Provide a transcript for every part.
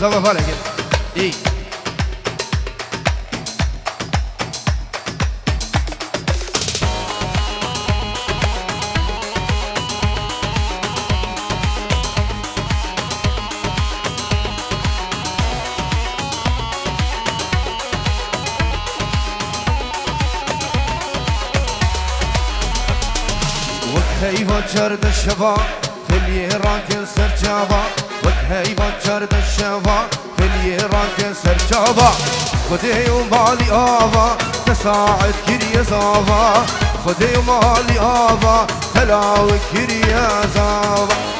ça va pas la gueule. Hey. وقت يفجر الشباب خليه راكن سر جابا هی با کرد شوا کلی را که سرچاوا خدای و مالی آوا تساعد کری زاوا. خدای و مالی آوا تلاو کری زاوا.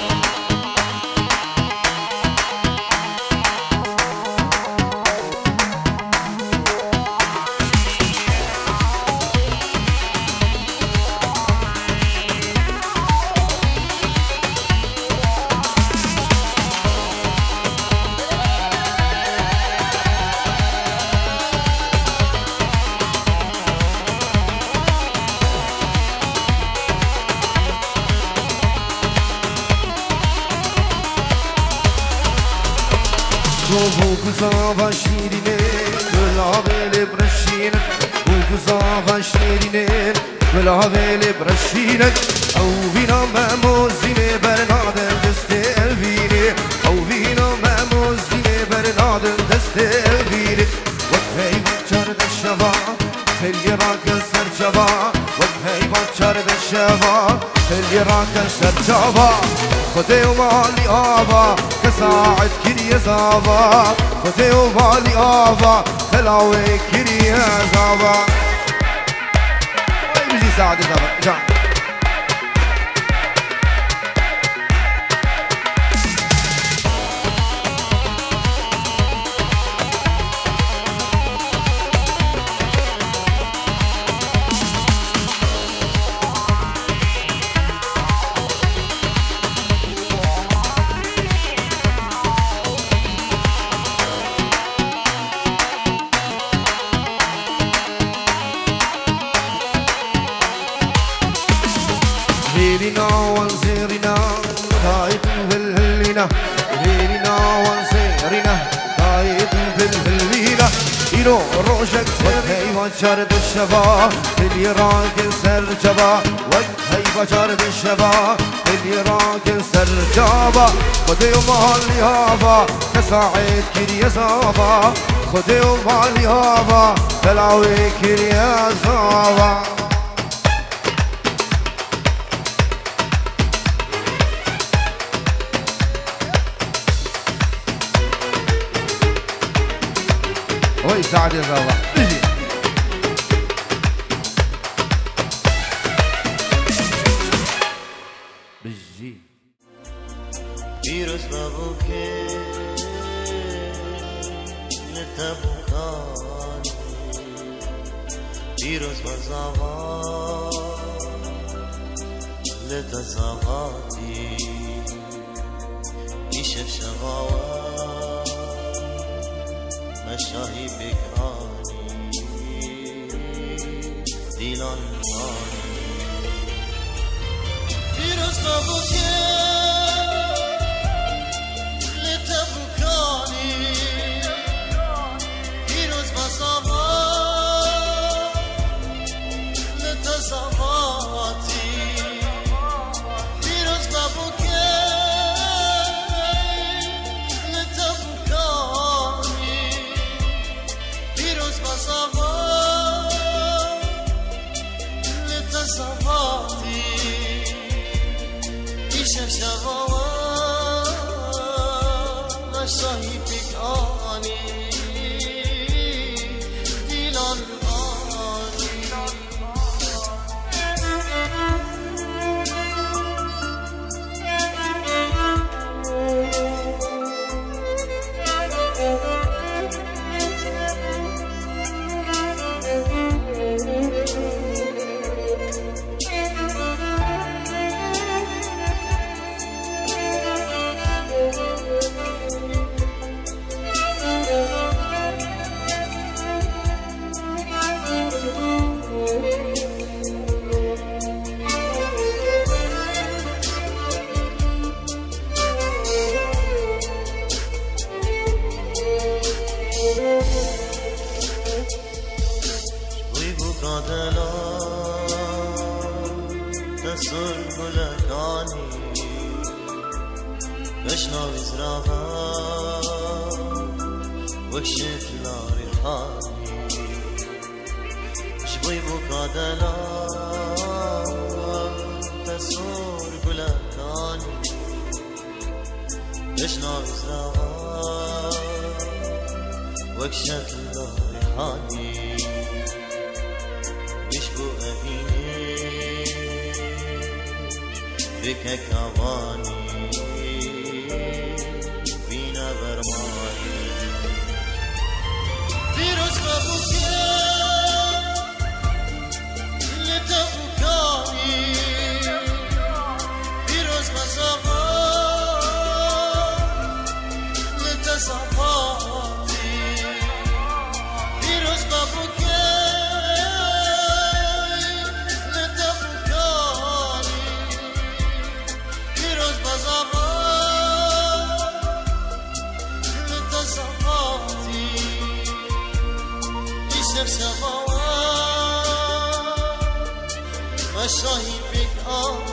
تو بگذا شیرینه بلاول برشینه بگذا شیرینه بلاول برشینه او وینا مموزینه برنادن دست الوینه او وینا مموزینه برنادن دست الوینه و هی بچار دشوا خیلی راک سر جوا و هی بچار دشوا خیلی راک سر جوا خدي ومالي آبا كساعد زابا خدي ومالي آبا خلاوي كري زابا بيجي ساعد زابا جان. هيرنا وانزيرنا تايت بالهلينا إلو روشك سري وجر بالشبا اللي راك سر جبا. وجهي وجر بالشبا اللي راك سر جبا خدي ومالي هابا كساعد كريا زابا. خدي ومالي هابا تلاوي كريا زابا. وي سعد يا زابا بيجي بيجي مشاهی بکرانی دیلان مانی دیروز نبود که Vina Varmani Firoz Kabukya صاحبك آیی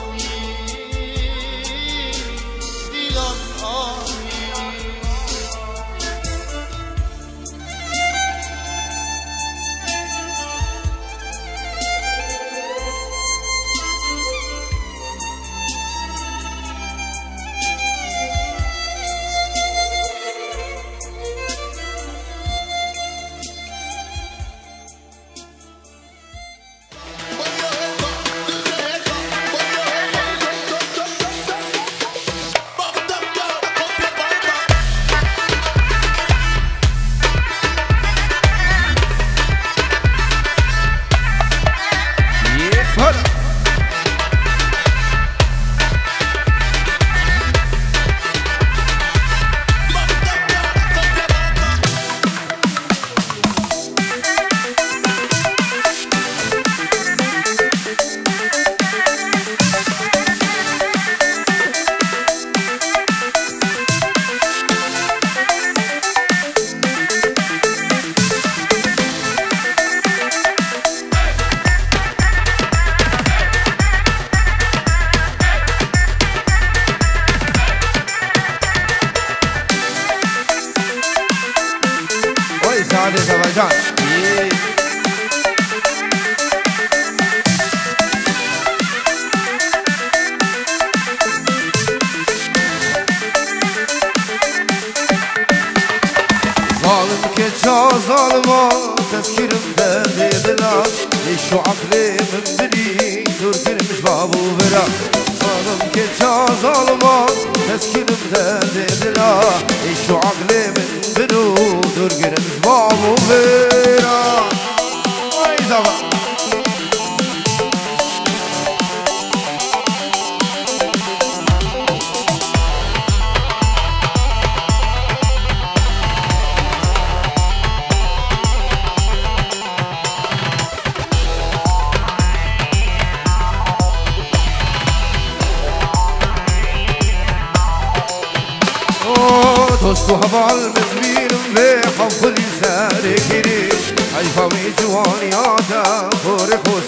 Şu aklımın beni durdurmuş babu vera. Sanım geç azalmaz teskinimde dediler Şu aklımın beni durdurmuş babu vera.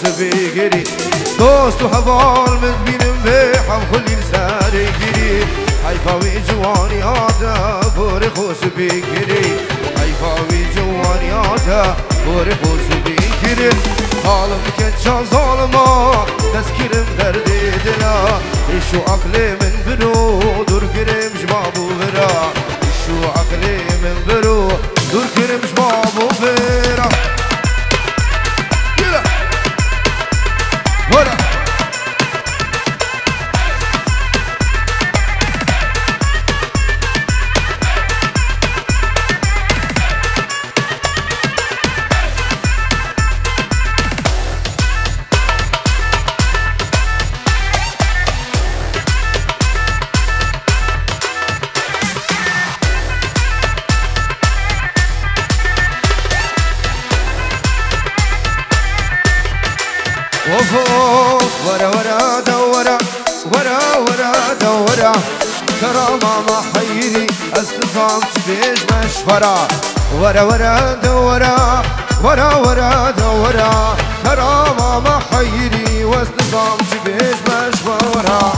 خور خوش بگیری دوست و هوال مزمینم به حفل سر گیری حیفاوی جوانی آتا خور خوش بگیری حیفاوی جوانی آتا خور خوش بگیری حالم که چا ظالما تذکرم درد دلا ایشو عقل من برو دور گرم جبابو برا شو عقلي من برو دور استفام تبيج مشفرا ورا ورا دورا ورا ورا دورا ترى ماما حيري واستفام تبيج مشفرا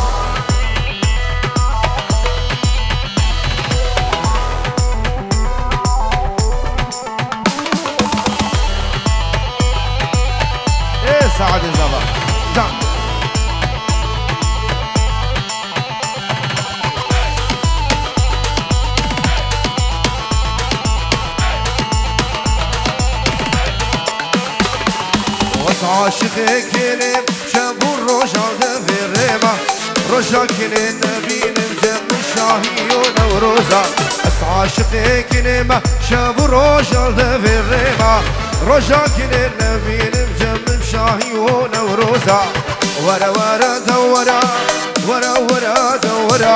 إيه سعد الزبا عاشق كلم الرجا في الريبة رجا كلم نبين جم الشاهي ونوروزا اس عاشق كلمة شابو الرجا في الريبة رجا كلم نبين جم الشاهي ونوروزا ورا ورا دورا ورا ورا دورا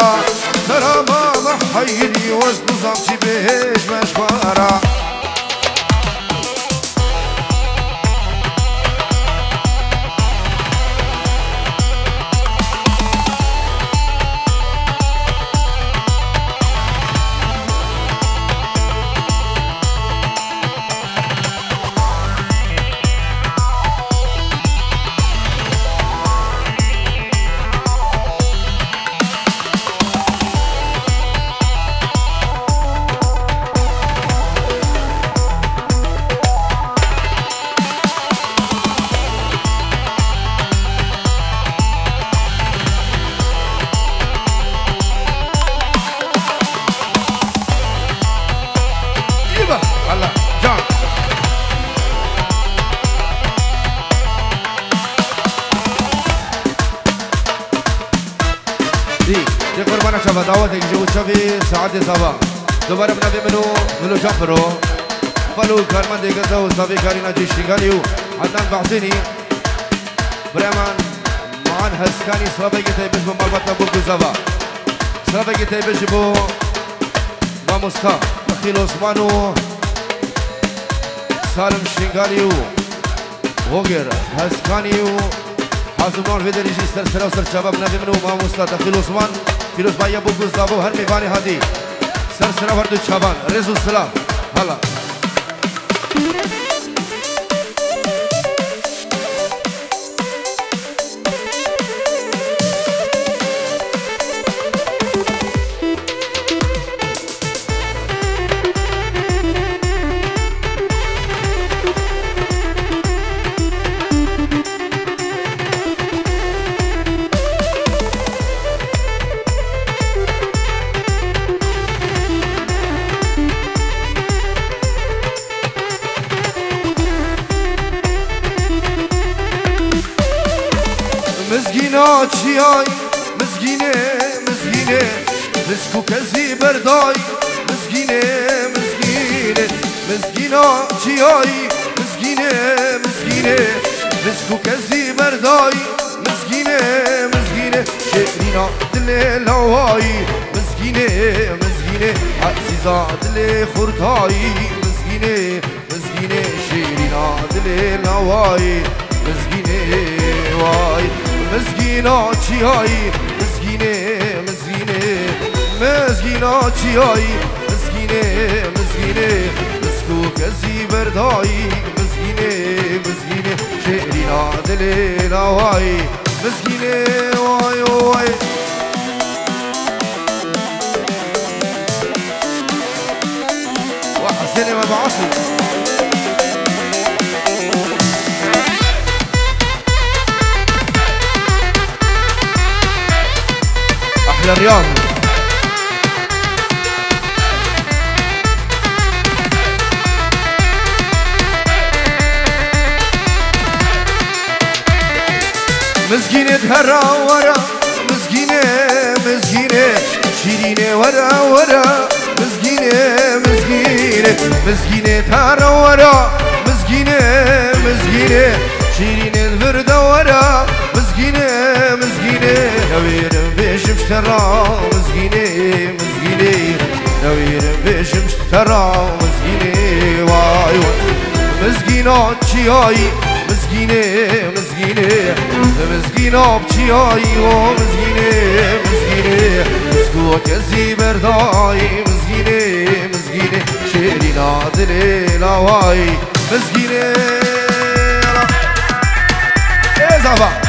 ترى ما محيلي وزن زمشي بهش مشوارا. Său, Zavi Karina Gigaliu, Adnan Bahzini, Breman, Maan Haskani, Slava Gitei Beșbu, Malbata Burgu Zava, Slava Gitei Beșbu, Mamusta, Akhil Osmanu, Salim Shingaliu, Ogir Haskaniu, Hazumon Vederi și Serserau Serceava, Bnevimnu, Mamusta, Akhil Osman, Firoz Baia Burgu Zava, Harmi Bani Hadi, Serserau Hardu Ceaban, Rezu Sela, Allah. مسکو کزی بردای مزگینه مزگینه مزگینا چیای مزگینه مزگینه مسکو کزی بردای مزگینه مزگینه شعرینا دل لوایی مزگینه مزگینه عزیزا دل خورتایی مزگینه مزگینه شعرینا دل لوایی مزگینه وای مزگینا چیایی مزگینه مزگینه مزگینا چیایی؟ مزگینه مزگینه. مسکو کزی بردایی مزگینه مزگینه. شعرینا دل نوایی. مزگینه وای وای. وحسن ما بعصي احلى الرياض مسكينة هرا ورا مسكينة مسكينة شيرينة ورا ورا مسكينة مسكينة مسكينة هرا ورا مسكينة مسكينة شيرينة البردة ورا مسكينة مسكينة نوير بيش مشترى مسكينة مسكينة نوير بيش مشترى مسكينة واي واي mizgine, mizgine Mizgin abçi ayı o mizgine, mizgine Mizgu kezi berdayı mizgine, mizgine Şerin adili lavayı mizgine Ezaba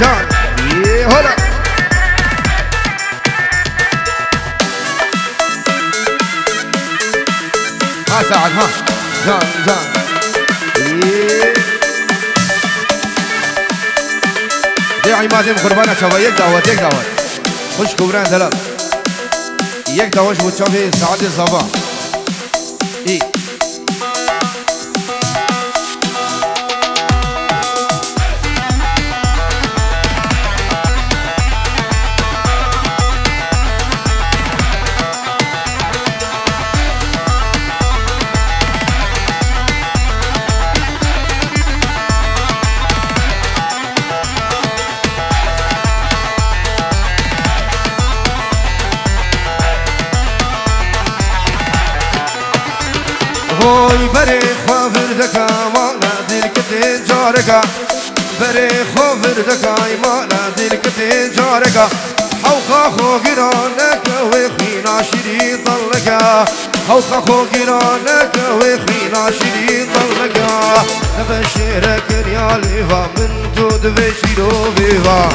ويجان يه هلا ها سعد ها جان جان يه دعي ما دیم قربانه چوا یک دعوت یک دعوت خوش کبران دلال یک دعوت چوا سعد زبا ای مانا دل کتی جارگا بری خوافر دکا مانا دل کتی جارگا حوقا خو گرانک و خینا شری ضلگا حوقا خو گرانک و خینا شری ضلگا نبشرك يا ليفا من تود بشيرو بيفا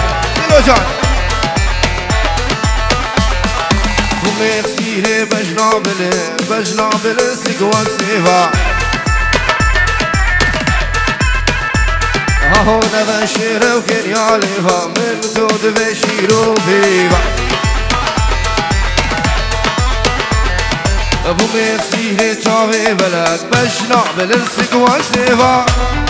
Merci les bajnabele, bajnabele c'est quoi c'est va. اهو نبشر وكن يا ليفا من بيبا ابو ميرسي چاوي بلد بشنا بلرسك وسيفا هوي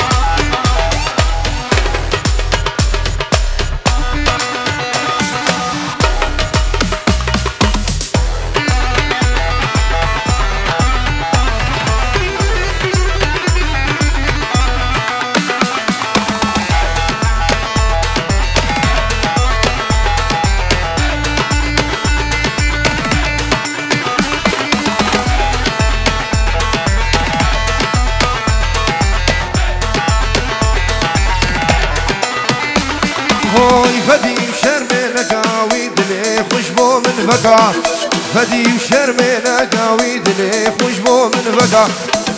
فقا. فدي شرمي لقاوي دلي خشبو من فقا.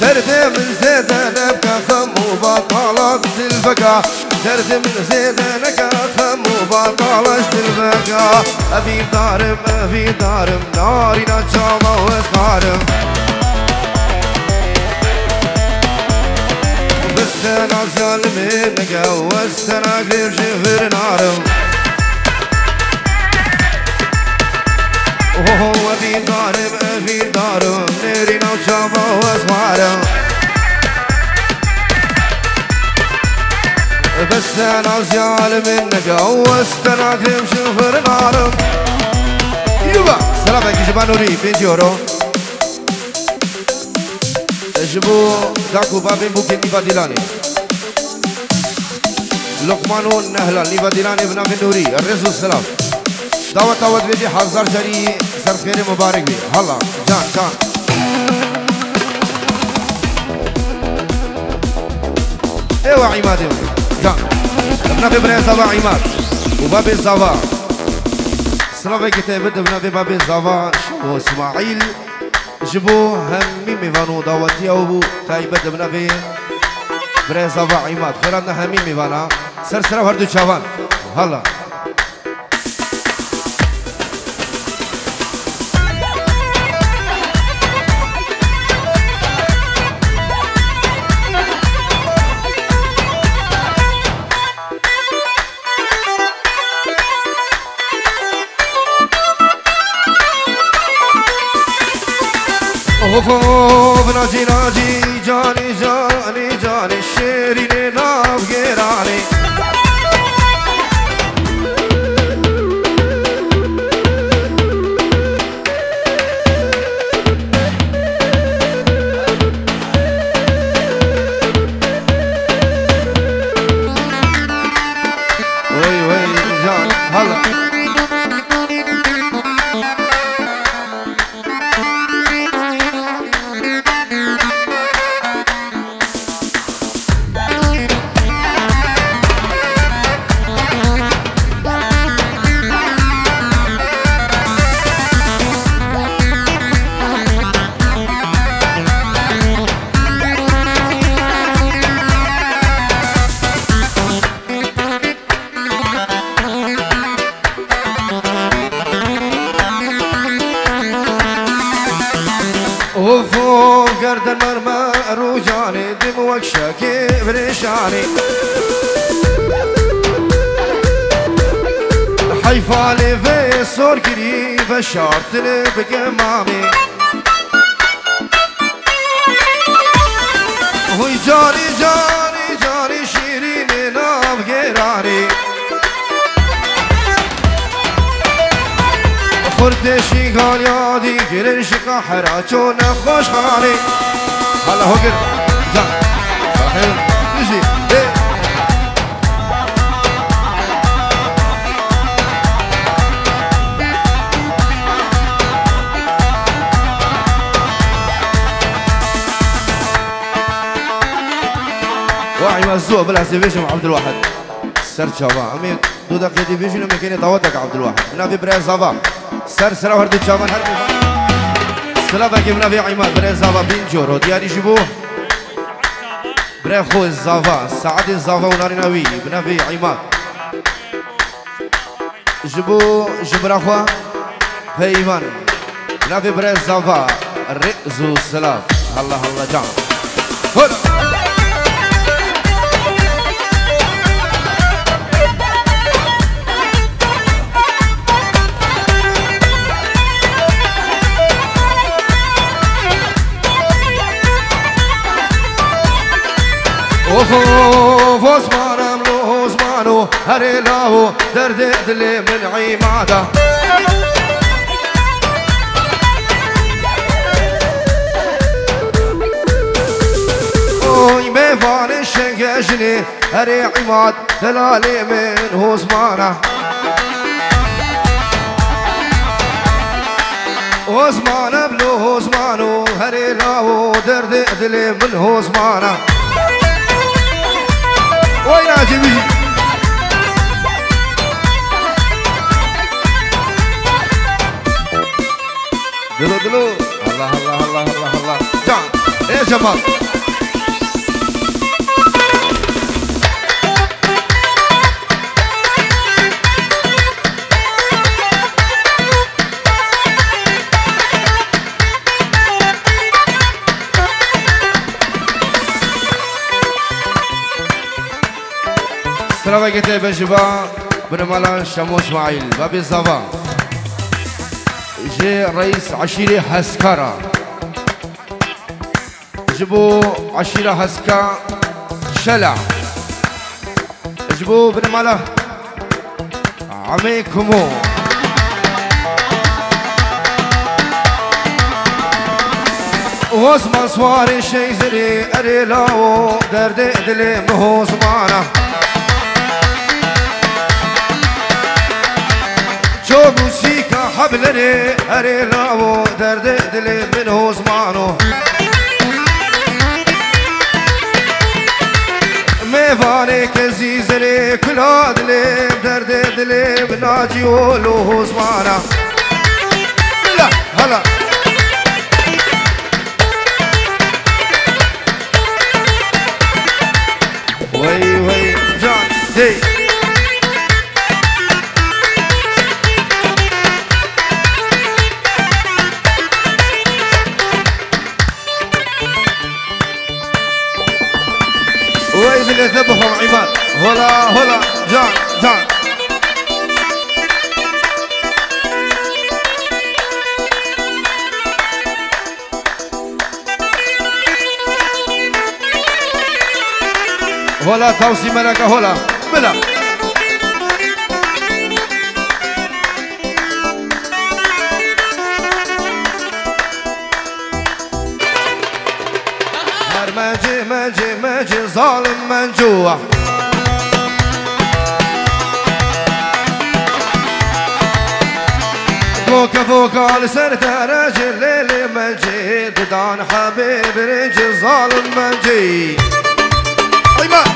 درد من زيد نبقى خم وبطالة الفقا. درد من زيد نبقى خم وبطالة الفقا. أبي دارم أبي دارم ناري نجامة واسقارم بس أنا ظالمين قوست أنا قريب شفر نارم. وهو ابي ضارب ابي ضارب نيري نوشامة واسمارم بس أنا ظالمين قوست أنا قريب شفر نارم يبا سلام عليكم شباب نوري 20 يورو جبو داكو بابين بوكين نيفا ديلاني لقمان نهلا نيفا ديلاني ابن ابن نوري الرزو السلام دعوة دعوة بيجي حزار جري سر خير مبارك. بي هلا جان جان. إيوه عماد جان. ابن ابي برين زابا عماد. وبابي زابا سلام كتابت ابن ابي بابي زابا وإسماعيل جبو همي ميفانو داوتي أو تايبت ابن ابي برين زابا عماد. خيراتنا همي ميفانا. سر هردو چاوان هلا. اوف اوف ناجي ناجي جاني جاني جاني شيرين گیری و شارت بگم مامی. هوی جانی جانی جانی شیرین نام گرانی. خورده شیگان یادی گرن شکا حرا چون خوش خانی. حالا هو گرد جان نشی واعي مزوق بالاسيفيشن عبد الواحد. سر شباب أمين. دو دقيقة ديفيجن مكاني دعوتك عبد الواحد. نافي بريز زافا سر سر وردي شامان هربي سلافا كيف نافي عماد. بريز زافا بينجورو دياري جيبو بري خو الزافا سعد الزافا وناري ناوي. بنافي عماد. جيبو جبرا خوا. هيمان نافي بريز زافا رئزو سلاف. الله الله جان. هلا. وفوف عثمان ملو عثمانو هري لاهو درد دلي من عماده. أوي ميفان الشنقشني هري عماد دلالي من عثمانه عثمان بلو عثمانو هري لاهو درد دلي من عثمانه وين عجيب دلو دلو الله الله الله الله الله جان يا عليكم بجبا بن مالان شمو إسماعيل. بابي الزافا جي رئيس عشيرة هسكارا جبو عشيرة هسكا. شلع جبو بن مالا عمي كمو واسمع سواري شي زري أري لاو درد دلي مهو زمانه شو موسيقى حبلني اري لاو درد دلي منه زمانه ميفاني كزيزلي كل هادلي درد دلي بناجي ولو زمانه هلا هلا. وي ذبحهم عماد هلا هلا جان جان هلا توسي ملكة هلا. ملا مجي مجي مجي ظالم من جوا فوق فوق على سرت راجل ليلي مجي دان حبيب رجي ظالم مجي ايمان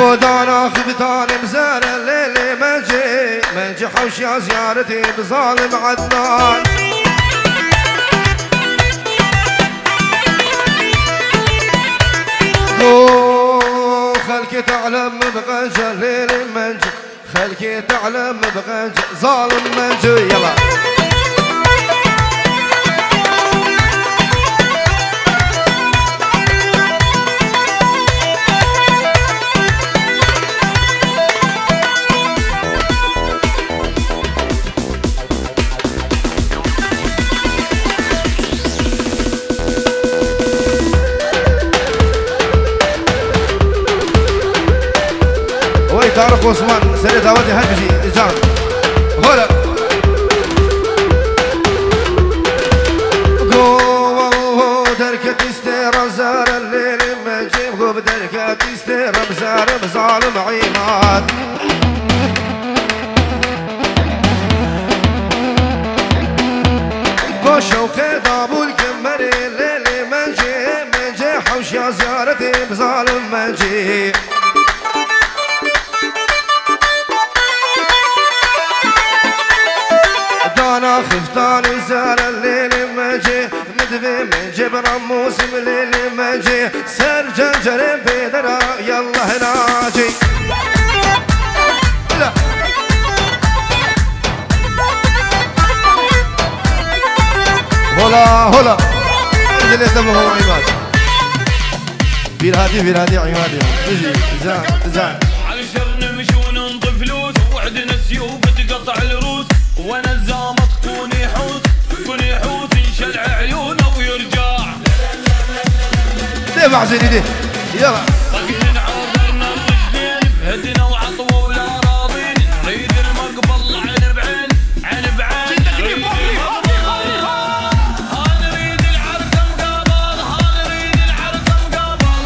ودانا خبتان مزار الليل مجي مجي حوش يا زيارتي بظالم عدنان. أوه، خلك تعلم بغى جليل منجي خلك تعلم بغى ظالم منجي يلا. تعرف عثمان سريت اودي هدفي جان هلا. قوة دركة استيرا زار الليل ما جيب قوب دركة استيرا مزار مظالم عيمات من جيب رموس من الليل ما جي سر جنجر بيدرا يلا هناجي لا هلا هلا اللي دمه هو عماد فير هادي فير هادي عماد أجي زان زان ليه بعزيني دي يلا. طقن عابرنا الرجلين هدنا وعطوا ولا راضين. نريد المقبل عين بعين عين بعين. نريد المقبل. ها نريد العرس مقابل ها نريد العرس مقابل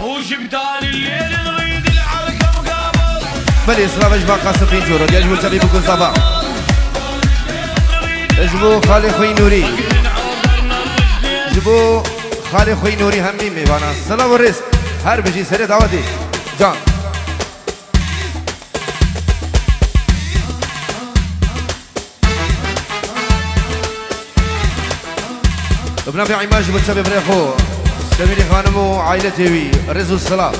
وشبتان الليل نريد العرس مقابل بلي صلاة اجبا قاسم بن جورو. يجبو تبي بكل صباح اجبو خالي خوي نوري. جبو خالي خوي نوري همي ميوانا سلام والرزق هر بجي سري دعوتي جان. ابن ابي عماج بتسبب ريخو سميري خانم وعائلتي رزق الصلاه